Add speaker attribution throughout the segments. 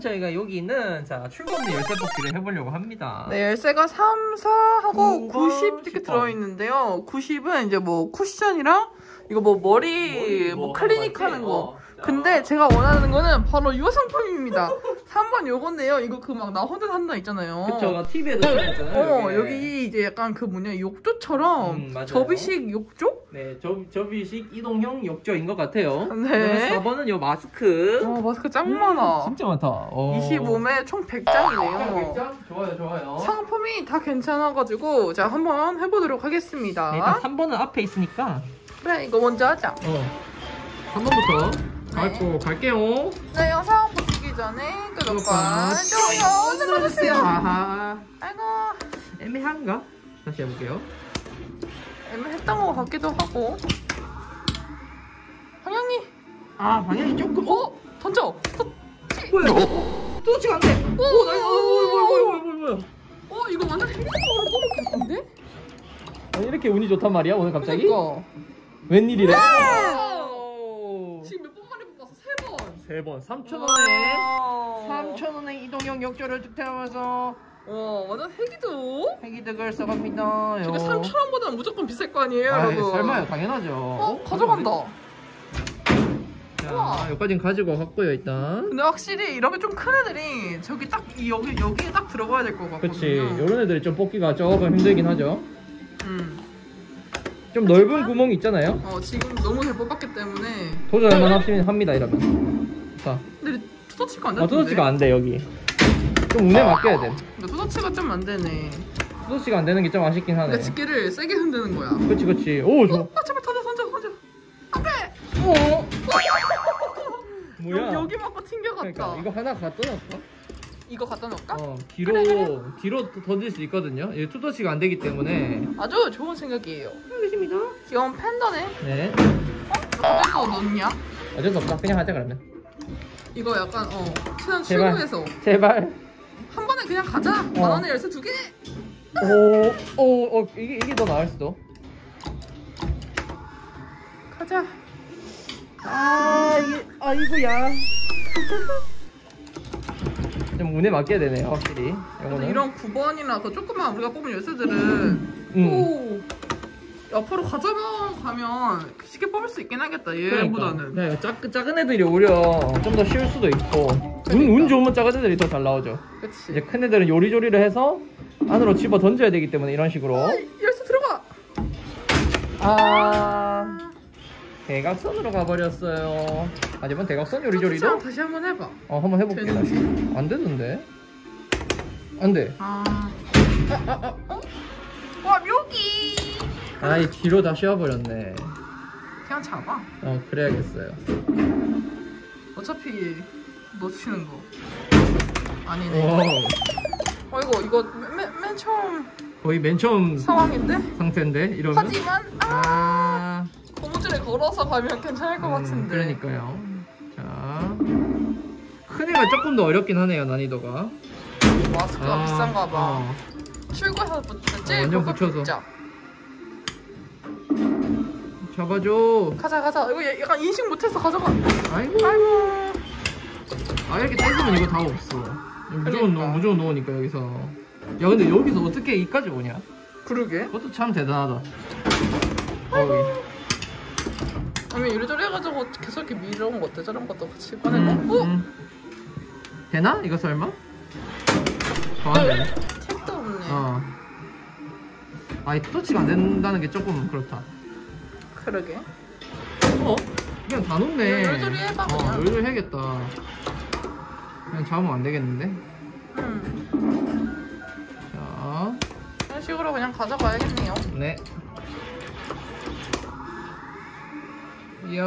Speaker 1: 오늘은 저희가 여기 있는 자 출범대 열쇠 뽑기를 해보려고 합니다.
Speaker 2: 네, 열쇠가 3, 4하고
Speaker 1: 9번,
Speaker 2: 90 이렇게
Speaker 1: 10번.
Speaker 2: 들어있는데요. 90은 이제 뭐 쿠션이랑 이거 뭐 머리 뭐 클리닉 하는 거. 근데 제가 원하는 거는 바로 이 상품입니다. 3번 요건데요. 이거 그 막 나 혼자 산다 있잖아요.
Speaker 1: 그쵸, TV에도 출연했잖아요.
Speaker 2: 어, 여기 이제 약간 그 뭐냐, 욕조처럼
Speaker 1: 음, 맞아요.
Speaker 2: 접이식 욕조?
Speaker 1: 네, 저, 접이식 이동형 욕조인 것 같아요.
Speaker 2: 네.
Speaker 1: 4번은 요 마스크.
Speaker 2: 와, 마스크 짱 많아.
Speaker 1: 진짜 많다. 어.
Speaker 2: 25매 총 100장이네요.
Speaker 1: 좋아요, 좋아요.
Speaker 2: 상품이 다 괜찮아가지고, 자, 한번 해보도록 하겠습니다.
Speaker 1: 네, 일단 3번은 앞에 있으니까
Speaker 2: 그래, 이거 먼저 하자.
Speaker 1: 어. 3번부터 밟고 갈게요.
Speaker 2: 네, 영상 보시기 전에 구독과 좋아요 눌러주세요.
Speaker 1: 아하.
Speaker 2: 아이고,
Speaker 1: 애매한가? 다시 해볼게요.
Speaker 2: 애매했던 것 같기도 하고. 방향이,
Speaker 1: 아, 방향이 조금, 어?
Speaker 2: 어? 던져! 터-
Speaker 1: 뭐야? 터치가 안 돼. 오, nice. 어, 뭐야, 뭐야, 뭐야, 뭐야.
Speaker 2: 어, 이거 완전 행운으로 뽑았겠는데?
Speaker 1: 아니, 이렇게 운이 좋단 말이야, 오늘 갑자기?
Speaker 2: 그러니까.
Speaker 1: 웬일이래?
Speaker 2: 3번
Speaker 1: 3,000원에 3,000원에 이동형 욕조를 득템하면서
Speaker 2: 와 완전 회기도
Speaker 1: 핵이득을 써갑니다.
Speaker 2: 저게 3,000원보다는 무조건 비쌀 거 아니에요
Speaker 1: 아이,
Speaker 2: 여러분
Speaker 1: 설마요 당연하죠.
Speaker 2: 어? 가져간다 자, 와,
Speaker 1: 여기까지는 가지고 갔고요 일단.
Speaker 2: 근데 확실히 이러면 좀 큰 애들이 저기 딱 여기 여기에 딱 들어가야 될 것 같거든요
Speaker 1: 그치 요런 애들이 좀 뽑기가 조금 힘들긴 하죠.
Speaker 2: 음.
Speaker 1: 좀 넓은 구멍 있잖아요.
Speaker 2: 어 지금 너무 잘 뽑았기 때문에
Speaker 1: 도전만 합니다 이러면. 자,
Speaker 2: 근데 two touch가 안
Speaker 1: 아,
Speaker 2: 되는데.
Speaker 1: two touch가 안 돼, 여기. 좀 운에 맡겨야 돼.
Speaker 2: 근데 two touch가 좀 안 되네.
Speaker 1: two touch가 안 되는 게 좀 아쉽긴 하네.
Speaker 2: 그러니까 집게를 세게 흔드는 거야.
Speaker 1: 그치, 그치. 오, 좋아.
Speaker 2: 어, 아 제발 던져 던져 던져. 안 돼.
Speaker 1: 어? 뭐야?
Speaker 2: 여기 맞고 튕겨갔다.
Speaker 1: 그러니까 이거 하나 갖다 놓을까?
Speaker 2: 이거 갖다 놓을까?
Speaker 1: 어, 뒤로 뒤로 던질 수 있거든요. 이 two touch가 안 되기 때문에.
Speaker 2: 아주 좋은 생각이에요.
Speaker 1: 알겠습니다.
Speaker 2: 귀여운 팬더네.
Speaker 1: 네.
Speaker 2: 어디 거 넣냐?
Speaker 1: 어쩔 수 없다. 그냥 하자 그러면.
Speaker 2: 이거 약간 어 친한
Speaker 1: 제발.
Speaker 2: 출구에서
Speaker 1: 제발.
Speaker 2: 한 번에 그냥 가자. 만 원에 열쇠 두 개.
Speaker 1: 오, 오, 어, 이게 이게 더 나을 수도.
Speaker 2: 가자.
Speaker 1: 아, 이게 아이고야. 좀 운에 맡겨야 되네요, 확실히.
Speaker 2: 이런 9번이나 그 조그만 우리가 뽑은 열쇠들은
Speaker 1: 음.
Speaker 2: 오 옆으로 가져가 가면 쉽게 뽑을 수 있긴 하겠다 얘보다는.
Speaker 1: 그러니까. 작, 작은 애들이 오히려 좀 더 쉬울 수도 있고. 운,
Speaker 2: 그러니까.
Speaker 1: 운 좋으면 작은 애들이 더 잘 나오죠.
Speaker 2: 그치.
Speaker 1: 이제 큰 애들은 요리조리를 해서 안으로 집어 던져야 되기 때문에 이런 식으로.
Speaker 2: 열쇠 들어가!
Speaker 1: 아 대각선으로 가버렸어요. 하지만 대각선 요리조리도?
Speaker 2: 투투치랑 다시 한번 해봐.
Speaker 1: 어 한번 해볼게
Speaker 2: 되는
Speaker 1: 다시. 안 되는데? 안돼.
Speaker 2: 아, 아, 아, 어?
Speaker 1: 아이 뒤로 다 쉬어버렸네.
Speaker 2: 그냥 잡아.
Speaker 1: 어 그래야겠어요.
Speaker 2: 어차피 놓치는 거.
Speaker 1: 오
Speaker 2: 아니네. 어 이거 이거 맨, 맨, 맨 처음
Speaker 1: 거의 맨 처음
Speaker 2: 상황인데?
Speaker 1: 상태인데 이러면?
Speaker 2: 하지만 아
Speaker 1: 아.
Speaker 2: 고무줄에 걸어서 가면 괜찮을 것
Speaker 1: 음,
Speaker 2: 같은데.
Speaker 1: 그러니까요. 자, 큰 애가 조금 더 어렵긴 하네요 난이도가.
Speaker 2: 마스크가
Speaker 1: 아,
Speaker 2: 비싼가 봐.
Speaker 1: 어.
Speaker 2: 출구에서 붙- 제일
Speaker 1: 완전 붙여서.
Speaker 2: 붙자.
Speaker 1: 잡아줘.
Speaker 2: 가자 가자 이거 얘- 약간 인식 못해서 가져가
Speaker 1: 아이고.
Speaker 2: 아이고
Speaker 1: 아 이렇게 떼으면 이거 다 없어. 무조건
Speaker 2: 그러니까.
Speaker 1: 넣어, 무조건 넣으니까 여기서. 야 근데 여기서 어떻게 이까지 오냐?
Speaker 2: 그러게
Speaker 1: 그것도 참 대단하다. 어이.
Speaker 2: 아니 이리저리 해가지고 계속 이렇게 거 어때 저런 것도 같이 꺼내고
Speaker 1: 음,
Speaker 2: 어?
Speaker 1: 음. 되나? 이거 설마? 더안 되네.
Speaker 2: 택도 없네
Speaker 1: 어. 아이 터치가 안 된다는 게 조금 그렇다.
Speaker 2: 그러게
Speaker 1: 어? 그냥 다 놓네.
Speaker 2: 요리조리 해봐,
Speaker 1: 어,
Speaker 2: 그냥.
Speaker 1: 요리조리 해야겠다. 그냥 잡으면 안 되겠는데?
Speaker 2: 음
Speaker 1: 자,
Speaker 2: 이런 식으로 그냥 가져가야겠네요
Speaker 1: 네. 야,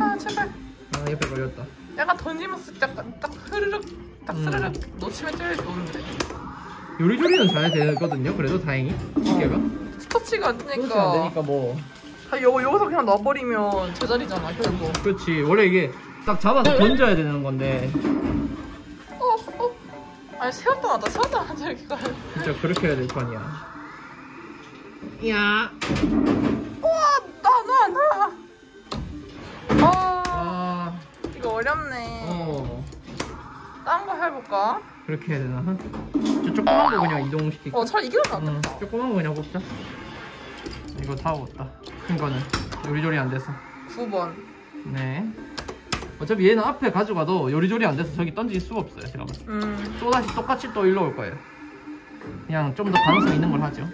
Speaker 2: 아 제발
Speaker 1: 아, 옆에 걸렸다.
Speaker 2: 약간 던지면서 딱, 딱 흐르륵 딱
Speaker 1: 음.
Speaker 2: 스르륵 놓치면 제일 좋은데
Speaker 1: 요리조리는 잘 되거든요. 그래도 다행히 이게가.
Speaker 2: 터치가 안
Speaker 1: 그렇지
Speaker 2: 되니까
Speaker 1: 안 되니까 뭐.
Speaker 2: 아, 여, 여기서 그냥 놔버리면 제자리잖아 결국
Speaker 1: 그렇지. 원래 이게 딱 잡아서 던져야 되는 건데
Speaker 2: 어? 어? 아니 세웠다 놨다 세웠다 놨다 이렇게 가야
Speaker 1: 진짜 그렇게 해야 될 판이야. 야.
Speaker 2: 우와 나나 나. 아
Speaker 1: 아,
Speaker 2: 이거 어렵네.
Speaker 1: 어.
Speaker 2: 딴 거 해볼까?
Speaker 1: 그렇게 해야 되나? 저 조그만 거 그냥 이동시킬까?
Speaker 2: 어, 차라리 이게 낫다.
Speaker 1: 응, 조그만 거 그냥 뽑자. 이거 다 먹었다. 큰 거는 요리조리 안 돼서.
Speaker 2: 9번.
Speaker 1: 네. 어차피 얘는 앞에 가져가도 요리조리 안 돼서 저기 던질 수가 없어요. 제가 봤을 때.
Speaker 2: 음,
Speaker 1: 또 다시 똑같이 또 일로 올 거예요. 그냥 좀 더 가능성 있는 걸 하죠.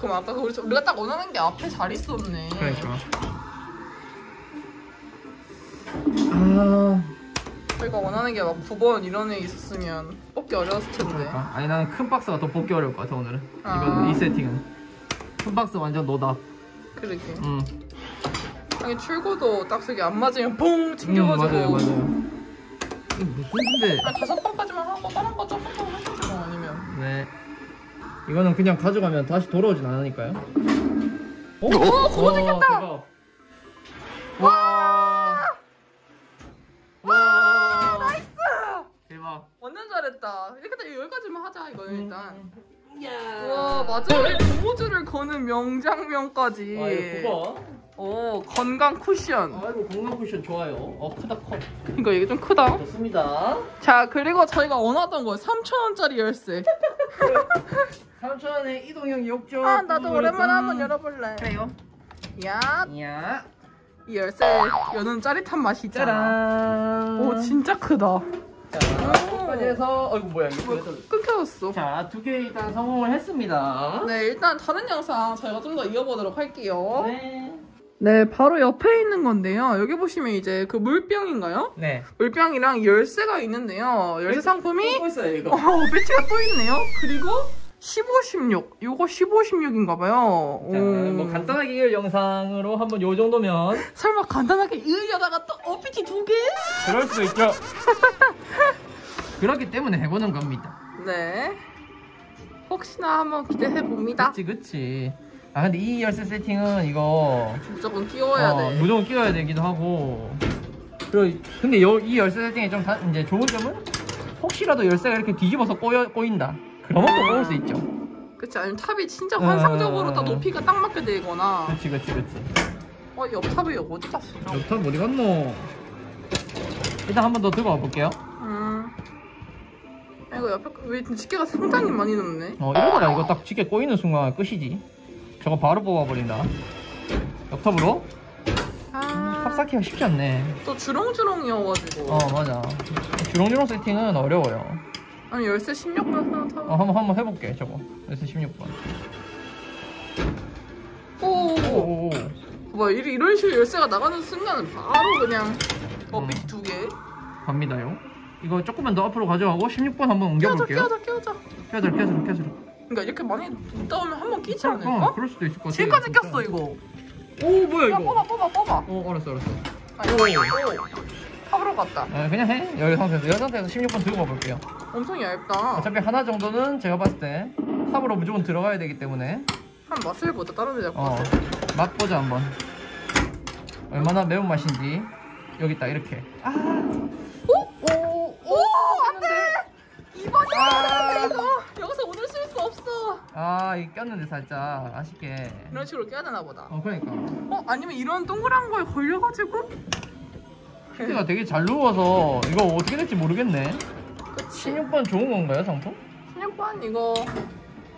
Speaker 2: 그럼 아까 우리, 우리가 딱 원하는 게 앞에 잘 있었네.
Speaker 1: 그러니까. 아,
Speaker 2: 저희가 원하는 게 막 9번 이런 애 있었으면 뽑기 어려웠을 텐데.
Speaker 1: 그러니까. 아니 나는 큰 박스가 더 뽑기 어려울 것 같아 오늘은.
Speaker 2: 아.
Speaker 1: 이거는 이 세팅은. 큰 박스 완전 노답.
Speaker 2: 그러게.
Speaker 1: 응.
Speaker 2: 아니 출구도 딱 저기 안 맞으면 뽕
Speaker 1: 응,
Speaker 2: 튕겨가지고.
Speaker 1: 맞아요, 맞아요. 무슨 근데
Speaker 2: 한 다섯 번까지만 하고 다른 거 조금 더 해주죠 아니면.
Speaker 1: 네. 이거는 그냥 가져가면 다시 돌아오진 않으니까요. 오,
Speaker 2: 그거 생겼다!
Speaker 1: 대박. 와. 와.
Speaker 2: nice!
Speaker 1: 대박.
Speaker 2: 완전 잘했다. 이렇게 다 여기까지만 하자 이거는
Speaker 1: 음.
Speaker 2: 일단.
Speaker 1: 야.
Speaker 2: 와 마지막에 고무줄을 거는 명장면까지.
Speaker 1: 아, 이거 그거.
Speaker 2: 오 건강 쿠션.
Speaker 1: 아이고 건강 쿠션 좋아요. 어 크다 커.
Speaker 2: 이거 이게 좀 크다.
Speaker 1: 좋습니다.
Speaker 2: 자 그리고 저희가 원하던 거 3,000원짜리 열쇠.
Speaker 1: 3천원에 이동형 욕조.
Speaker 2: 아 나도 오랜만에 한번 열어볼래.
Speaker 1: 그래요.
Speaker 2: 야,
Speaker 1: 야.
Speaker 2: 이 열쇠 여는 짜릿한 맛이 있잖아.
Speaker 1: 짜란.
Speaker 2: 오 진짜 크다.
Speaker 1: 자, 여기까지 해서 어이구 뭐야 이거
Speaker 2: 끊겨졌어.
Speaker 1: 자, 두 개 일단 성공을 했습니다.
Speaker 2: 네 일단 다른 영상 저희가 좀 더 이어보도록 할게요.
Speaker 1: 네.
Speaker 2: 네 바로 옆에 있는 건데요. 여기 보시면 이제 그 물병인가요?
Speaker 1: 네.
Speaker 2: 물병이랑 열쇠가 있는데요. 열쇠 상품이
Speaker 1: 또 있어요 이거.
Speaker 2: 어, 배치가 또 있네요. 그리고 15, 16. 요거 15, 16인가 봐요.
Speaker 1: 자,
Speaker 2: 오.
Speaker 1: 뭐 간단하게 이을 영상으로 한번 요 정도면
Speaker 2: 설마 간단하게 이으려다가 또 OPT 두 개?
Speaker 1: 그럴 수 있죠. 그렇기 때문에 해보는 겁니다.
Speaker 2: 네. 혹시나 한번 기대해 봅니다.
Speaker 1: 그치 그치. 아 근데 이 열쇠 세팅은 이거
Speaker 2: 무조건 끼워야
Speaker 1: 어,
Speaker 2: 돼.
Speaker 1: 무조건 끼워야 되기도 하고. 그리고 근데 요, 이 열쇠 세팅이 좀 다, 이제 좋은 점은 혹시라도 열쇠가 이렇게 뒤집어서 꼬여, 꼬인다. 그러면 또 꼬일 수 있죠.
Speaker 2: 그치 아니면 탑이 진짜 환상적으로 딱
Speaker 1: 음.
Speaker 2: 높이가 딱 맞게 되거나
Speaker 1: 그치 그치 그치.
Speaker 2: 어 옆탑이 어디 갔어?
Speaker 1: 옆탑 어디 갔노? 일단 한 번 더 들고 와볼게요.
Speaker 2: 이거 옆에 왜 집게가 상당히 많이 넘네.
Speaker 1: 어 이러다가 이거 딱 집게 꼬이는 순간 끝이지. 저거 바로 뽑아버린다. 옆탑으로?
Speaker 2: 아.
Speaker 1: 탑 쌓기가 쉽지 않네.
Speaker 2: 또 주렁주렁이어가지고.
Speaker 1: 어 맞아. 주렁주렁 세팅은 어려워요.
Speaker 2: 아니 열쇠 16번 하나 타.
Speaker 1: 어 한번 한번 해볼게 저거. 그래서 16번.
Speaker 2: 오.
Speaker 1: 오오오.
Speaker 2: 봐 이런, 이런 식으로 열쇠가 나가는 순간은 바로 그냥 어
Speaker 1: 음.
Speaker 2: 비트 두 개.
Speaker 1: 갑니다요. 이거 조금만 더 앞으로 가져가고 16번 한번
Speaker 2: 끼워줘
Speaker 1: 옮겨볼게요.
Speaker 2: 끼워줘 끼워줘.
Speaker 1: 껴들어 껴들어 껴들어.
Speaker 2: 그러니까 이렇게 많이 있다 오면 한 번 끼지
Speaker 1: 어,
Speaker 2: 않을까?
Speaker 1: 그럴 수도 있을 것 같아.
Speaker 2: 지금까지 꼈어 이거.
Speaker 1: 오 뭐야
Speaker 2: 야,
Speaker 1: 이거?
Speaker 2: 뽑아 뽑아 뽑아.
Speaker 1: 어 알았어 알았어.
Speaker 2: 아. 탑으로 갔다.
Speaker 1: 아, 그냥 해. 여기 상태에서 여기 상태에서 16번 들고 가볼게요.
Speaker 2: 엄청 얇다.
Speaker 1: 어차피 하나 정도는 제가 봤을 때 탑으로 무조건 들어가야 되기 때문에
Speaker 2: 한 맛을 보자 다른 데 잡고.
Speaker 1: 어 맛보자 한번. 얼마나 매운 맛인지 여기 있다 이렇게. 아.
Speaker 2: 오? 오, 오, 안 돼! 이번이
Speaker 1: 아.
Speaker 2: 이거! 여기서 오늘 쓸 수 없어!
Speaker 1: 아 이거 꼈는데 살짝 아쉽게.
Speaker 2: 이런 식으로 껴야 되나 보다.
Speaker 1: 어 그러니까.
Speaker 2: 어? 아니면 이런 동그란 거에 걸려가지고?
Speaker 1: 힌트가 되게 잘 누워서 이거 어떻게 될지 모르겠네.
Speaker 2: 그치.
Speaker 1: 16번 좋은 건가요 상품?
Speaker 2: 16번 이거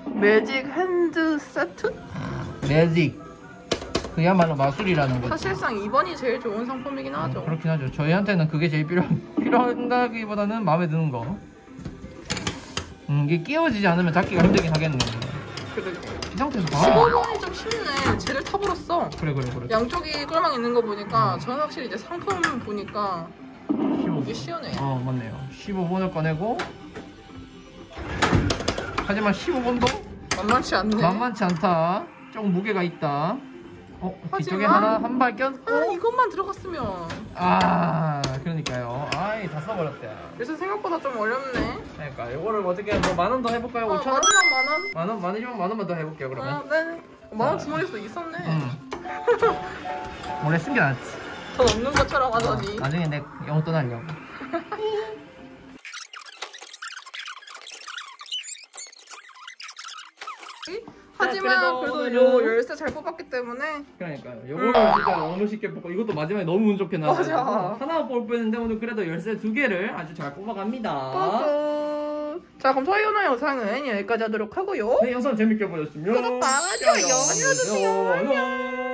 Speaker 2: magic hand 세트?
Speaker 1: 매직. 그야말로 마술이라는 거지.
Speaker 2: 사실상 2번이 제일 좋은 상품이긴 하죠.
Speaker 1: 음, 그렇긴 하죠. 저희한테는 그게 제일 필요 필요한다기보다는 마음에 드는 거. 음, 이게 끼워지지 않으면 잡기가 힘들긴 하겠네.
Speaker 2: 그러게.
Speaker 1: 이 상태에서 바로.
Speaker 2: 15번이 좀 쉽네. 쟤를 써.
Speaker 1: 그래 그래 그래.
Speaker 2: 양쪽이 꿀망 있는 거 보니까 저는 확실히 이제 상품 보니까
Speaker 1: 15.
Speaker 2: 이게 쉬우네.
Speaker 1: 어 맞네요. 15번을 꺼내고. 하지만 15번도
Speaker 2: 만만치 않네.
Speaker 1: 만만치 않다. 조금 무게가 있다. 어 뒤쪽에
Speaker 2: 하지만-
Speaker 1: 하나 한발 꼈.
Speaker 2: 아 이것만 들어갔으면
Speaker 1: 아 그러니까요. 아이 다 써버렸대.
Speaker 2: 그래서 생각보다 좀 어렵네.
Speaker 1: 그러니까 이거를 어떻게 뭐 만 원 더 해볼까요?
Speaker 2: 어,
Speaker 1: 5천 원?
Speaker 2: 만 원.
Speaker 1: 만 원? 만원이면 만 원만 더 해볼게요 그러면.
Speaker 2: 아, 네. 만원 주머니에서 있었네.
Speaker 1: 응. 원래 쓴게 낫지.
Speaker 2: 돈 없는 것처럼 하더니.
Speaker 1: 어, 나중에 내 용돈 하려고.
Speaker 2: 하지만
Speaker 1: 그래도
Speaker 2: 그래도 요 열쇠 잘 뽑았기 때문에
Speaker 1: 그러니까요. 요거를 진짜 너무 쉽게 뽑고 이것도 마지막에 너무 운 좋게 나와서
Speaker 2: 음. 맞아.
Speaker 1: 하나 뽑을 뻔했는데 오늘 그래도 열쇠 두 개를 아주 잘 뽑아갑니다.
Speaker 2: 뿌뿌. 자 그럼 저희 오늘 영상은 여기까지 하도록 하고요
Speaker 1: 네, 영상 재밌게 보셨으면
Speaker 2: 구독과 좋아요 눌러주세요.
Speaker 1: 안녕.